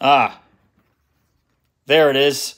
Ah. There it is.